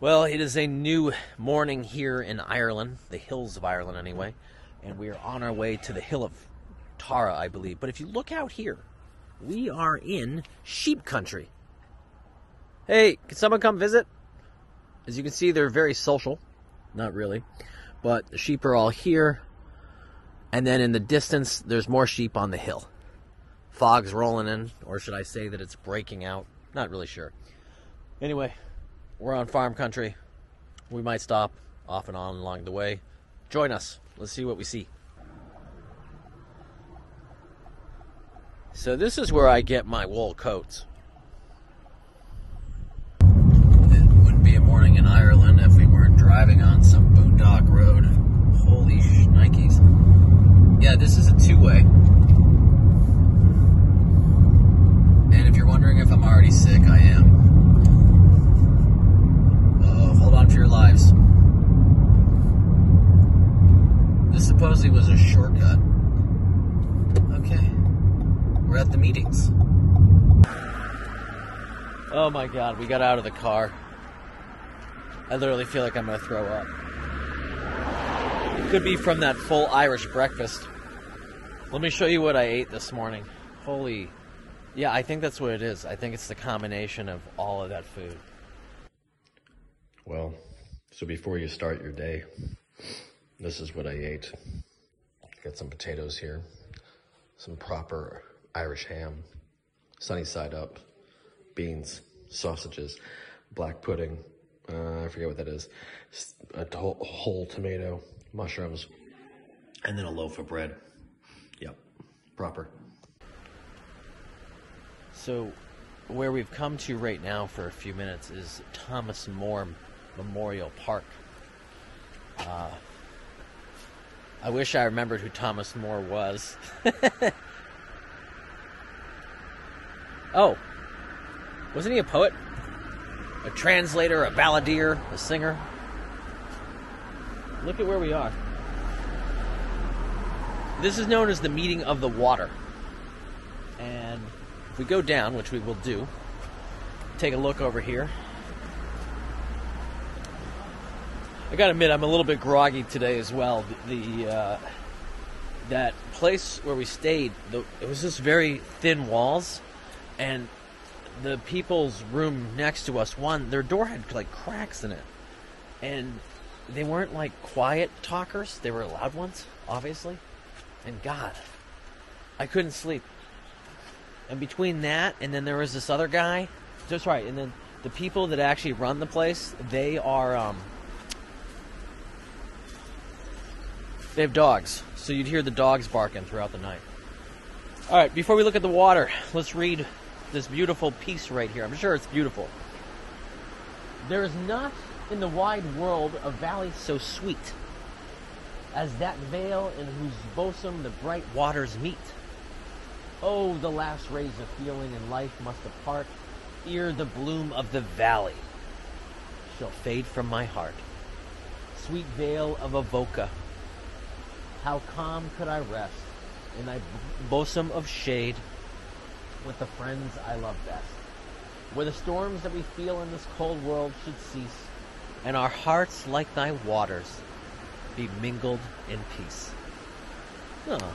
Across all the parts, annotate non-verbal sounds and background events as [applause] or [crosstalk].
Well, it is a new morning here in Ireland, the hills of Ireland anyway, and we are on our way to the hill of Tara, I believe. But if you look out here, we are in sheep country. Hey, can someone come visit? As you can see, they're very social. Not really. But the sheep are all here. And then in the distance, there's more sheep on the hill. Fog's rolling in, or should I say that it's breaking out? Not really sure. Anyway, we're on farm country. We might stop off and on along the way. Join us. Let's see what we see. So, this is where I get my wool coats. It wouldn't be a morning in Ireland if we weren't driving on some boondock road. Holy shnikes. Yeah, this is a two way. And if you're wondering if I'm already sick, I am. Uh, hold on for your lives. This supposedly was a shortcut. Okay. We're at the meetings. Oh my god, we got out of the car. I literally feel like I'm gonna throw up. It could be from that full Irish breakfast. Let me show you what I ate this morning. Holy. Yeah, I think that's what it is. I think it's the combination of all of that food. Well, so before you start your day, this is what I ate. Got some potatoes here, some proper Irish ham, sunny side up, beans, sausages, black pudding. Uh, I forget what that is. A whole, whole tomato, mushrooms, and then a loaf of bread. Yep, proper. So, where we've come to right now for a few minutes is Thomas Moore Memorial Park. Uh, I wish I remembered who Thomas Moore was. [laughs] oh, wasn't he a poet? A translator, a balladeer, a singer? Look at where we are. This is known as the Meeting of the Water. And if we go down, which we will do, take a look over here. I gotta admit, I'm a little bit groggy today as well. The, the uh, that place where we stayed, the, it was just very thin walls, and the people's room next to us, one, their door had like cracks in it, and they weren't like quiet talkers; they were loud ones, obviously. And God, I couldn't sleep. And between that and then there was this other guy. That's right. And then the people that actually run the place, they are um they have dogs. So you'd hear the dogs barking throughout the night. All right, before we look at the water, let's read this beautiful piece right here. I'm sure it's beautiful. There is not in the wide world a valley so sweet as that vale in whose bosom the bright waters meet. Oh, the last rays of feeling in life must depart ere the bloom of the valley shall fade from my heart. Sweet vale of Avoca, how calm could I rest in thy bosom of shade with the friends I love best, where the storms that we feel in this cold world should cease, and our hearts, like thy waters, be mingled in peace. Oh.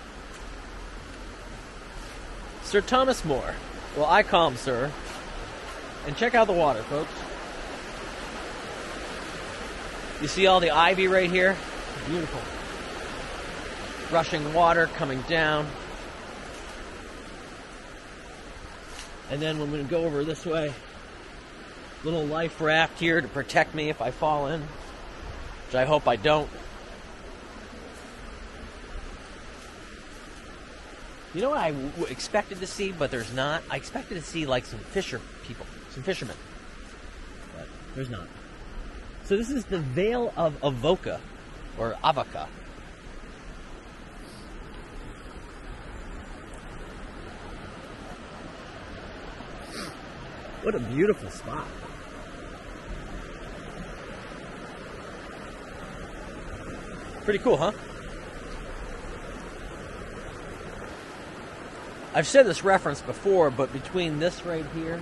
Sir Thomas Moore. Well, I call him Sir. And check out the water, folks. You see all the ivy right here? Beautiful. Rushing water coming down. And then when to go over this way. Little life raft here to protect me if I fall in, which I hope I don't. You know what I w- expected to see, but there's not? I expected to see like some fisher people, some fishermen. But there's not. So this is the Vale of Avoca, or Avoca. What a beautiful spot. Pretty cool, huh? I've said this reference before, but between this right here,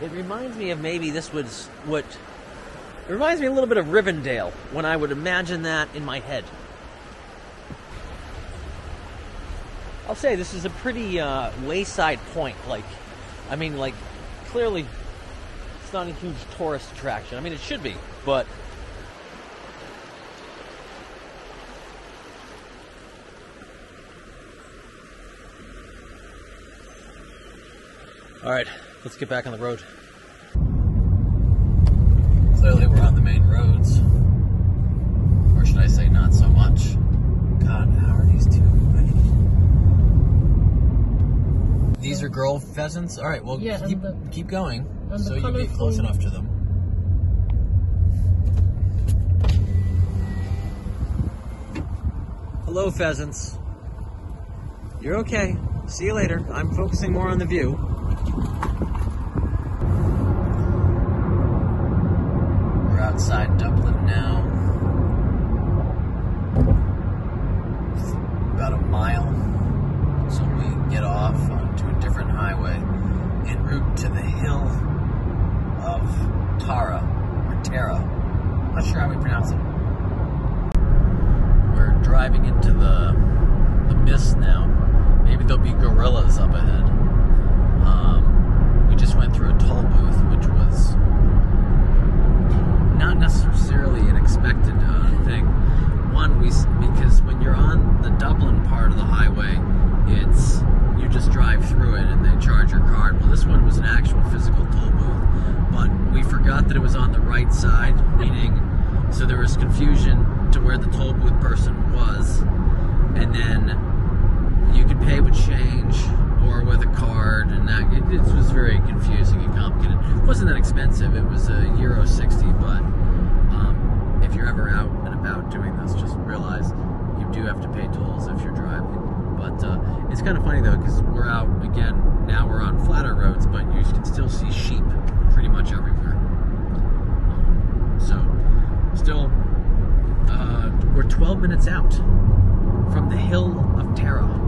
it reminds me of maybe this was what It reminds me a little bit of Rivendell when I would imagine that in my head. I'll say this is a pretty uh, wayside point. Like, I mean, like, clearly it's not a huge tourist attraction. I mean, it should be, but All right, let's get back on the road. Clearly, we're on the main roads. Or should I say, not so much. God, how are these are girl pheasants? All right, well, Yeah, keep, the- keep going so you get close enough to them. Hello, pheasants. You're okay. See you later. I'm focusing more on the view. We're outside Dublin now. About a mile. So we get off onto a different highway en route to the hill of Tara or Tara. Not sure how we pronounce it. We're driving into the the mist now. Maybe there'll be gorillas up ahead. Um, we just went through a toll booth, which was not necessarily an expected uh, One, we because when you're on the Dublin part of the highway, it's you just drive through it and they charge your card. Well, this one was an actual physical toll booth, but we forgot that it was on the right side, meaning so there was confusion to where the toll booth person was, and then you could pay with change or with a card, and that it, it was very confusing and complicated. It wasn't that expensive; it was a euro sixty. But um, if you're ever out about doing this, just realize you do have to pay tolls if you're driving. But uh, it's kind of funny though, because we're out again. Now we're on flatter roads, but you can still see sheep pretty much everywhere. So, still, uh, we're 12 minutes out from the Hill of Tara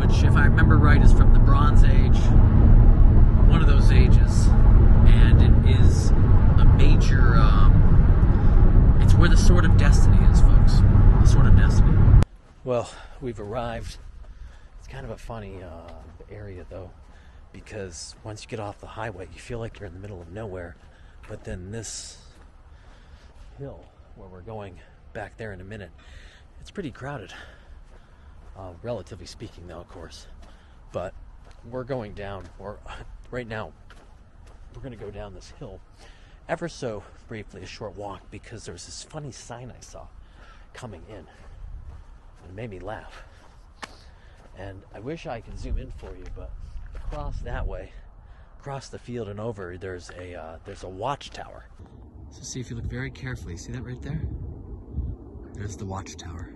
which, if I remember right, is from the Bronze Age, one of those ages, and it is a major. It's where the Sword of Destiny is, folks. The Sword of Destiny. Well, we've arrived. It's kind of a funny uh, area, though, because once you get off the highway, you feel like you're in the middle of nowhere, but then this hill where we're going back there in a minute, it's pretty crowded. Uh, relatively speaking, though, of course. But we're going down, or [laughs] right now, we're going to go down this hill ever so briefly, a short walk, because there was this funny sign I saw coming in. And it made me laugh. And I wish I could zoom in for you, but across that way, across the field and over, there's a uh, there's a watchtower. So see if you look very carefully. See that right there? There's the watchtower.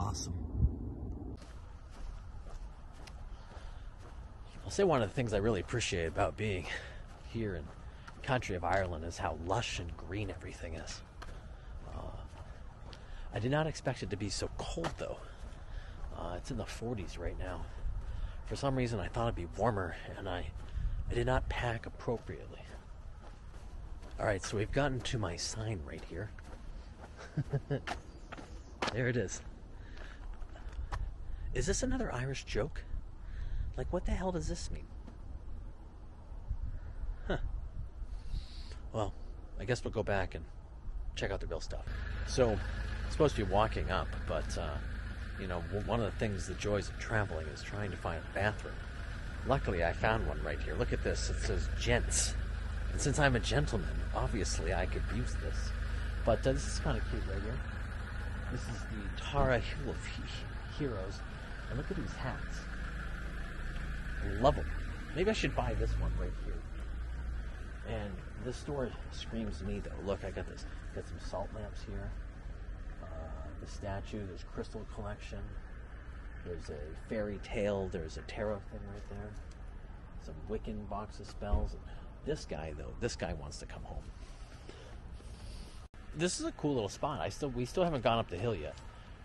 Awesome. I'll say one of the things I really appreciate about being here in the country of Ireland is how lush and green everything is. Uh, I did not expect it to be so cold though. Uh, it's in the 40s right now. For some reason, I thought it'd be warmer, and I, I did not pack appropriately. All right, so we've gotten to my sign right here. [laughs] there it is. Is this another Irish joke? Like, what the hell does this mean? Well, I guess we'll go back and check out the real stuff. So, I'm supposed to be walking up, but, uh, you know, one of the things, the joys of traveling is trying to find a bathroom. Luckily, I found one right here. Look at this. It says gents. And since I'm a gentleman, obviously I could use this. But uh, this is kind of cute right here. This is the Tara Hill of He- Heroes. And look at these hats. I love them. Maybe I should buy this one right here. And this store screams to me though. Look, I got this. Got some salt lamps here. Uh, the statue. There's crystal collection. There's a fairy tale. There's a tarot thing right there. Some Wiccan box of spells. This guy though, this guy wants to come home. This is a cool little spot. I still we still haven't gone up the hill yet,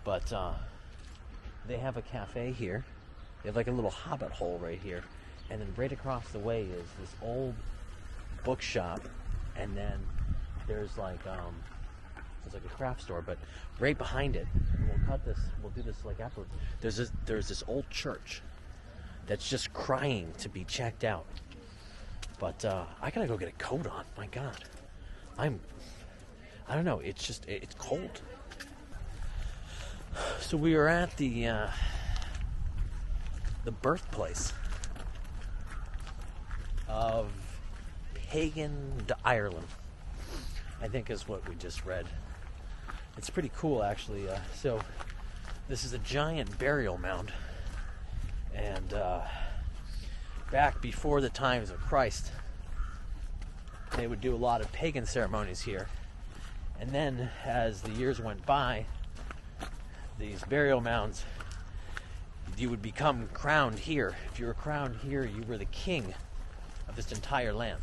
but uh, they have a cafe here. They have like a little hobbit hole right here, and then right across the way is this old bookshop, and then there's like um, there's like a craft store, but right behind it, we'll cut this. We'll do this like afterwards. There's this there's this old church that's just crying to be checked out. But uh, I gotta go get a coat on. My God, I'm. I don't know. It's just it- it's cold. So we are at the uh, the birthplace of pagan Ireland. I think is what we just read. It's pretty cool, actually. Uh, so this is a giant burial mound, and uh, back before the times of Christ, they would do a lot of pagan ceremonies here. And then, as the years went by, these burial mounds, you would become crowned here. If you were crowned here, you were the king of this entire land.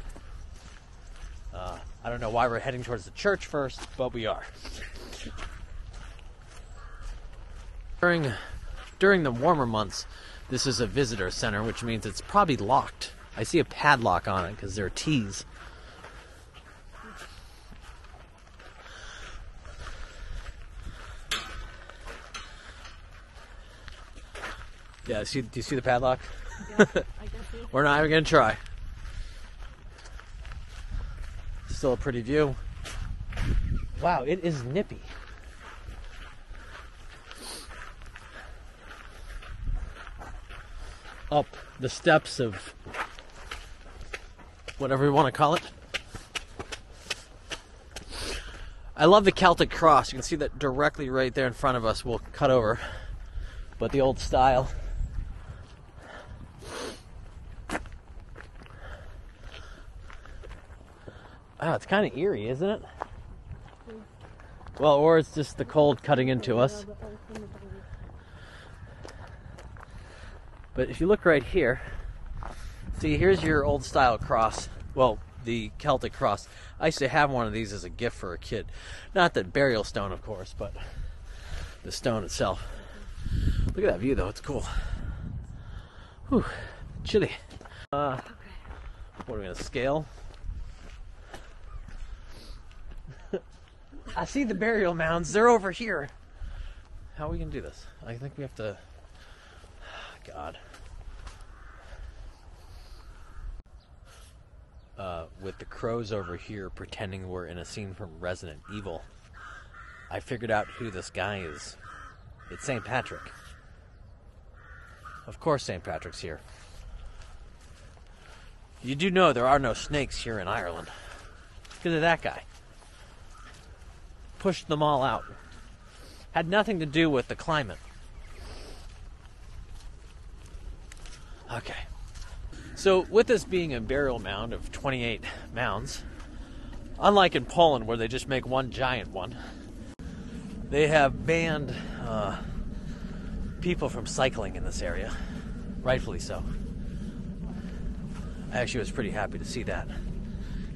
Uh, I don't know why we're heading towards the church first, but we are. During during the warmer months, this is a visitor center, which means it's probably locked. I see a padlock on it because there are T's. Yeah, see, do you see the padlock? So. [laughs] We're not even gonna try. Still a pretty view. Wow, it is nippy. Up the steps of whatever you want to call it. I love the Celtic cross. You can see that directly right there in front of us. We'll cut over. But the old style. Wow, it's kind of eerie, isn't it? Well, or it's just the cold cutting into us. But if you look right here, see, here's your old style cross. Well, the Celtic cross. I used to have one of these as a gift for a kid. Not the burial stone, of course, but the stone itself. Look at that view, though. It's cool. Whew, chilly. Uh, what are we gonna scale? I see the burial mounds. They're over here. How are we gonna do this? I think we have to. God. Uh, with the crows over here pretending we're in a scene from Resident Evil, I figured out who this guy is. It's St. Patrick. Of course, St. Patrick's here. You do know there are no snakes here in Ireland. Because of that guy. Pushed them all out. Had nothing to do with the climate. Okay. So, with this being a burial mound of 28 mounds, unlike in Poland where they just make one giant one, they have banned uh, people from cycling in this area. Rightfully so. I actually was pretty happy to see that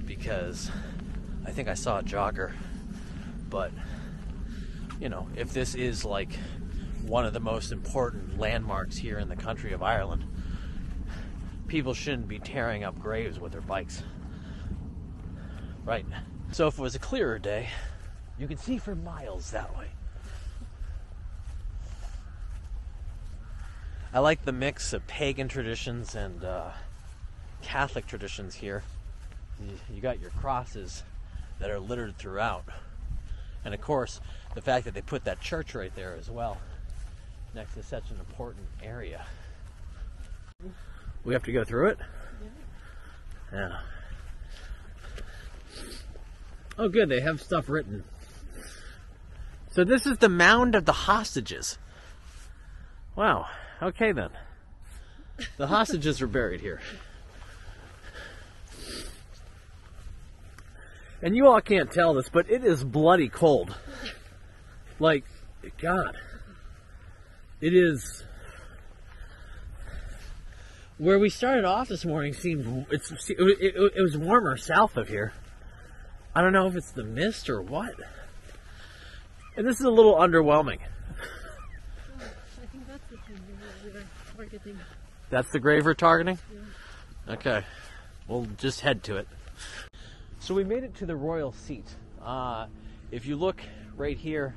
because I think I saw a jogger. But, you know, if this is like one of the most important landmarks here in the country of Ireland, people shouldn't be tearing up graves with their bikes. Right. So if it was a clearer day, you could see for miles that way. I like the mix of pagan traditions and uh, Catholic traditions here. You, you got your crosses that are littered throughout. And of course, the fact that they put that church right there as well, next to such an important area. We have to go through it? Yeah. Oh, good. They have stuff written. So this is the mound of the hostages. Wow. Okay then. The hostages are buried here. And you all can't tell this, but it is bloody cold. Like, God. It is. Where we started off this morning seemed it's it, it, it was warmer south of here. I don't know if it's the mist or what. And this is a little underwhelming. I think that's the thing we were targeting. That's the grave we're targeting? Okay. We'll just head to it. So we made it to the royal seat. Uh, if you look right here,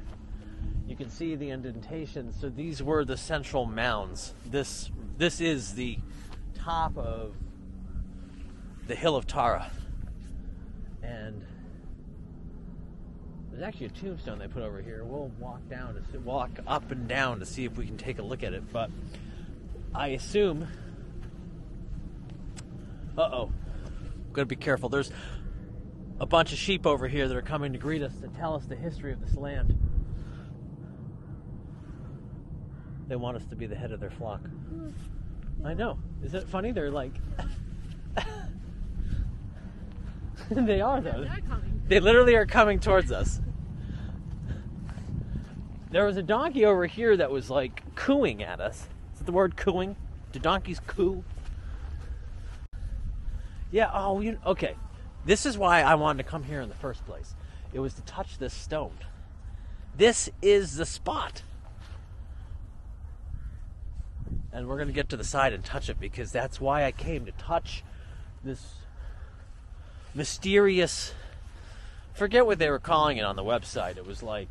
you can see the indentation. So these were the central mounds. This this is the top of the hill of Tara, and there's actually a tombstone they put over here. We'll walk down to see, walk up and down to see if we can take a look at it. But I assume. Uh oh. Gotta be careful. There's a bunch of sheep over here that are coming to greet us to tell us the history of this land. They want us to be the head of their flock. I know. Is it funny? They're like. [laughs] they are, though. They're coming. They literally are coming towards us. There was a donkey over here that was like cooing at us. Is it the word cooing? Do donkeys coo? Yeah, oh, you okay. This is why I wanted to come here in the first place. It was to touch this stone. This is the spot. And we're going to get to the side and touch it because that's why I came to touch this mysterious forget what they were calling it on the website. It was like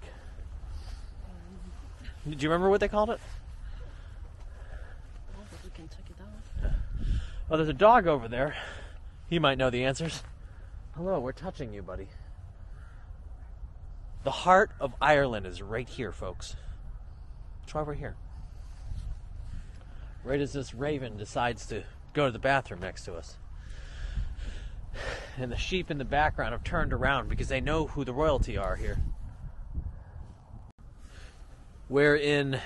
Do you remember what they called it? Oh, we can check it out. Oh, there's a dog over there. He might know the answers. Hello, we're touching you, buddy. The heart of Ireland is right here, folks. Try over here. Right as this raven decides to go to the bathroom next to us. And the sheep in the background have turned around because they know who the royalty are here. We're in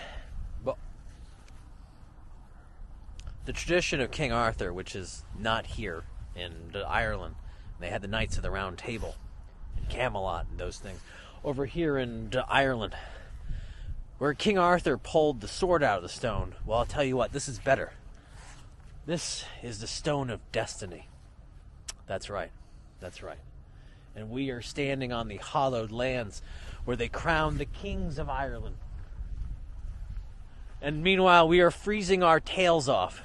the tradition of King Arthur, which is not here in Ireland. They had the Knights of the Round Table and Camelot and those things. Over here in uh, Ireland, where King Arthur pulled the sword out of the stone, well, I'll tell you what, this is better. This is the stone of destiny. That's right. That's right. And we are standing on the hallowed lands where they crowned the kings of Ireland. And meanwhile, we are freezing our tails off.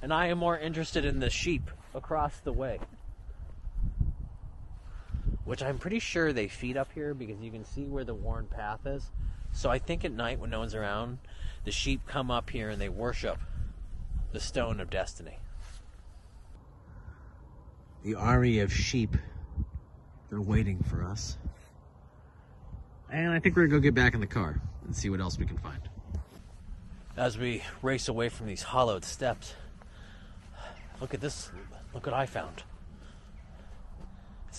And I am more interested in the sheep across the way. Which I'm pretty sure they feed up here because you can see where the worn path is. So I think at night when no one's around, the sheep come up here and they worship the stone of destiny. The army of sheep, they're waiting for us. And I think we're gonna go get back in the car and see what else we can find. As we race away from these hollowed steps, look at this. Look what I found.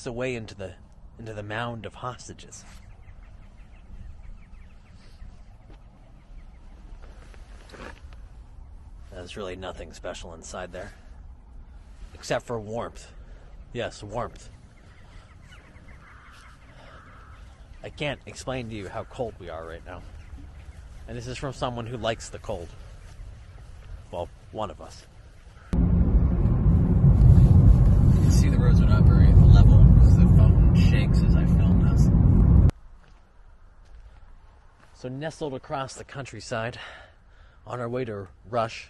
It's the way into the into the mound of hostages. There's really nothing special inside there. Except for warmth. Yes, warmth. I can't explain to you how cold we are right now. And this is from someone who likes the cold. Well, one of us. You can see the roads are not very level because the phone shakes as I film this. So, nestled across the countryside, on our way to Rush,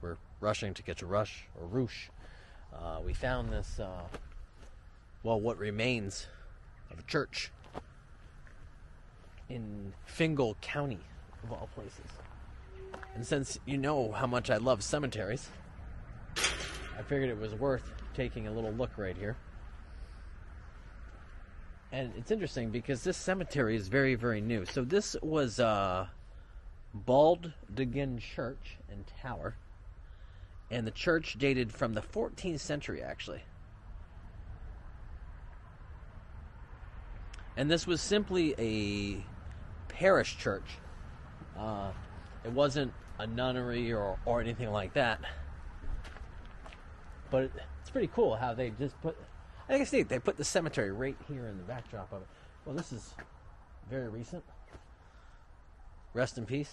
we're rushing to get to Rush or Roosh. Uh, we found this, uh, well, what remains of a church in Fingal County, of all places. And since you know how much I love cemeteries, I figured it was worth taking a little look right here. And it's interesting because this cemetery is very, very new. So this was uh, Baldongan Church and Tower. And the church dated from the 14th century, actually. And this was simply a parish church. Uh, it wasn't a nunnery or, or anything like that. But it, it's pretty cool how they just put. I it's neat. They put the cemetery right here in the backdrop of it. Well, this is very recent. Rest in peace.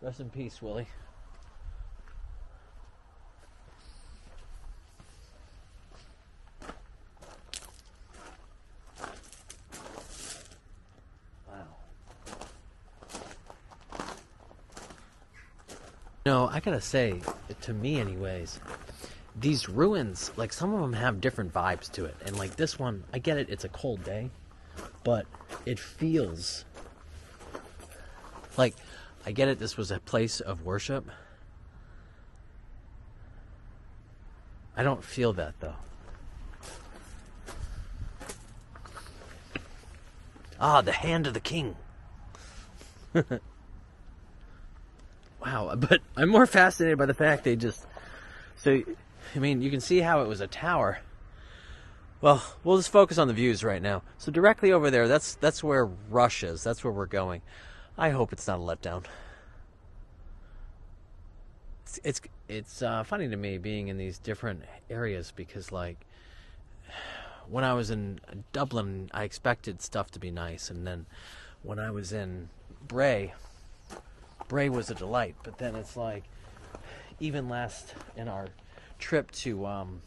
Rest in peace, Willie. Wow. No, I gotta say, to me, anyways, these ruins, like some of them have different vibes to it. And like this one, I get it, it's a cold day, but it feels like I get it, this was a place of worship. I don't feel that though. Ah, the hand of the king. [laughs] wow, but I'm more fascinated by the fact they just. So, I mean, you can see how it was a tower. Well, we'll just focus on the views right now. So directly over there, that's that's where Rush is. That's where we're going. I hope it's not a letdown. It's it's, it's uh, funny to me being in these different areas because like when I was in Dublin, I expected stuff to be nice, and then when I was in Bray, Bray was a delight. But then it's like, even last in our trip to um,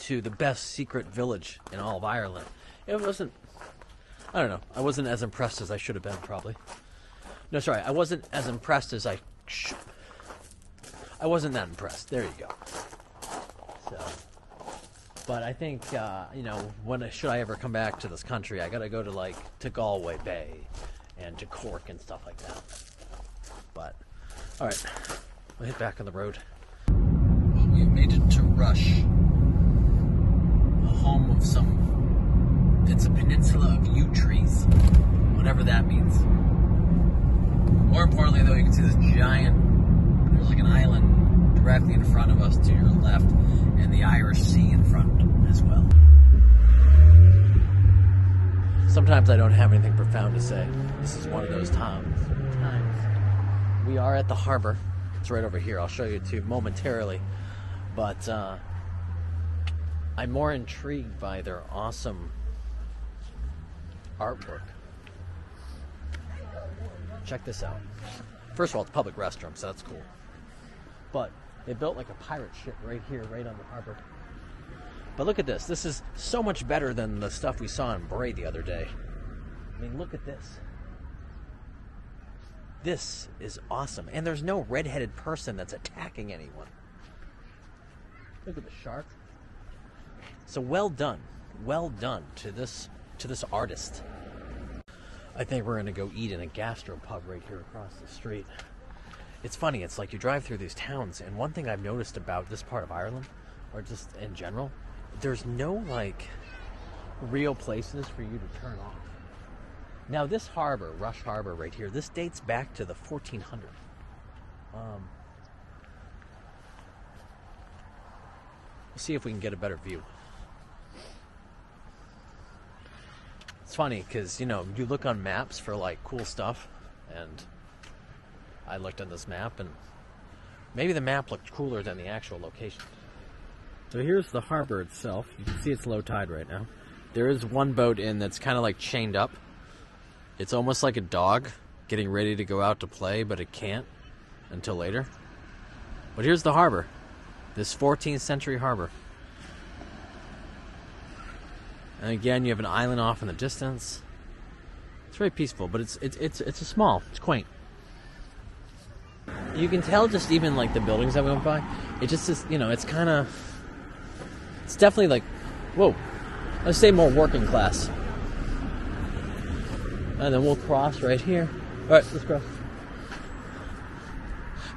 to the best secret village in all of Ireland, it wasn't. I don't know. I wasn't as impressed as I should have been, probably. No, sorry, I wasn't as impressed as I. Sh- I wasn't that impressed. There you go. So. But I think uh, you know when should I ever come back to this country, I gotta go to like to Galway Bay and to Cork and stuff like that. But all right, we'll hit back on the road. It to Rush, a home of some. It's a peninsula of yew trees, whatever that means. More importantly, though, you can see this giant. There's like an island directly in front of us to your left, and the Irish Sea in front as well. Sometimes I don't have anything profound to say. This is one of those times. Times. We are at the harbor. It's right over here. I'll show you too momentarily. But uh, I'm more intrigued by their awesome artwork. Check this out. First of all, it's a public restroom, so that's cool. But they built like a pirate ship right here, right on the harbor. But look at this. This is so much better than the stuff we saw in Bray the other day. I mean, look at this. This is awesome. And there's no redheaded person that's attacking anyone. Look at the shark. So well done. Well done to this to this artist. I think we're gonna go eat in a gastro pub right here across the street. It's funny, it's like you drive through these towns, and one thing I've noticed about this part of Ireland, or just in general, there's no like real places for you to turn off. Now, this harbor, Rush Harbor, right here, this dates back to the 1400s. Um, we'll see if we can get a better view. It's funny because you know you look on maps for like cool stuff, and I looked on this map, and maybe the map looked cooler than the actual location. So here's the harbor itself. You can see it's low tide right now. There is one boat in that's kind of like chained up. It's almost like a dog getting ready to go out to play, but it can't until later. But here's the harbor. This 14th century harbor. And again, you have an island off in the distance. It's very peaceful, but it's it's it's it's a small, it's quaint. You can tell just even like the buildings that we went by. It just is, you know, it's kind of it's definitely like, whoa, let's say more working class. And then we'll cross right here. All right, let's cross.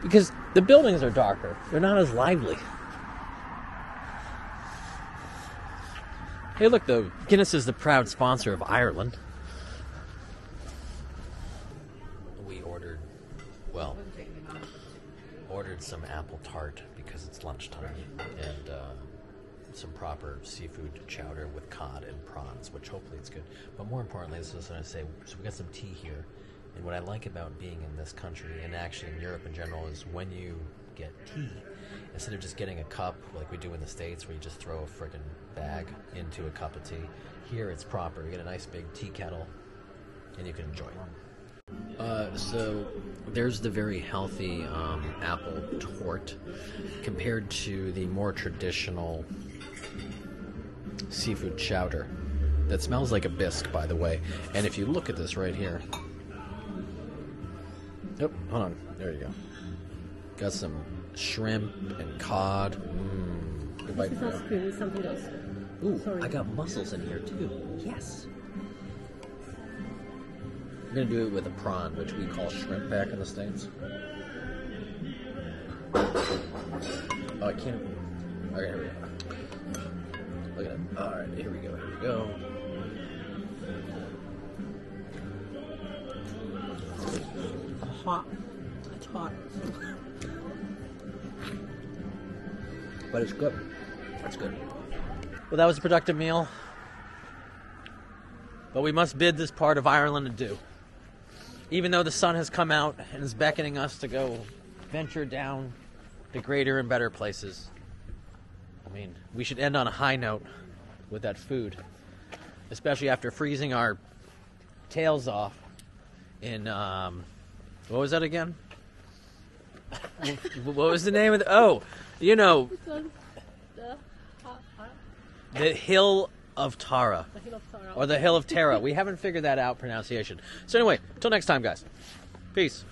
Because the buildings are darker, they're not as lively. Hey, look, though, Guinness is the proud sponsor of Ireland. We ordered, well, ordered some apple tart because it's lunchtime, and uh, some proper seafood chowder with cod and prawns, which hopefully it's good. But more importantly, this is what I say. So we got some tea here, and what I like about being in this country and actually in Europe in general is when you get tea, instead of just getting a cup like we do in the states, where you just throw a friggin' bag into a cup of tea. Here it's proper. You get a nice big tea kettle, and you can enjoy it. Uh, so there's the very healthy um, apple tort compared to the more traditional seafood chowder that smells like a bisque, by the way. And if you look at this right here, oh, hold on, there you go. Got some shrimp and cod. Mmm. Good bite This is for not you. scream, it's something else. Ooh, Sorry. I got mussels in here too. Yes. I'm gonna do it with a prawn, which we call shrimp back in the states. Oh, I can't. Okay, here we go. Look at it. All right, here we go. Here we go. Hot. It's hot. but it's good. That's good. Well, that was a productive meal. But we must bid this part of Ireland adieu. Even though the sun has come out and is beckoning us to go venture down to greater and better places. I mean, we should end on a high note with that food, especially after freezing our tails off in, um, what was that again? what was the name of the, oh, you know, the, ha, ha, the Hill of Tara. the hill of Tara. or the Hill of Tara. We haven't figured that out pronunciation. So anyway, till next time, guys. Peace.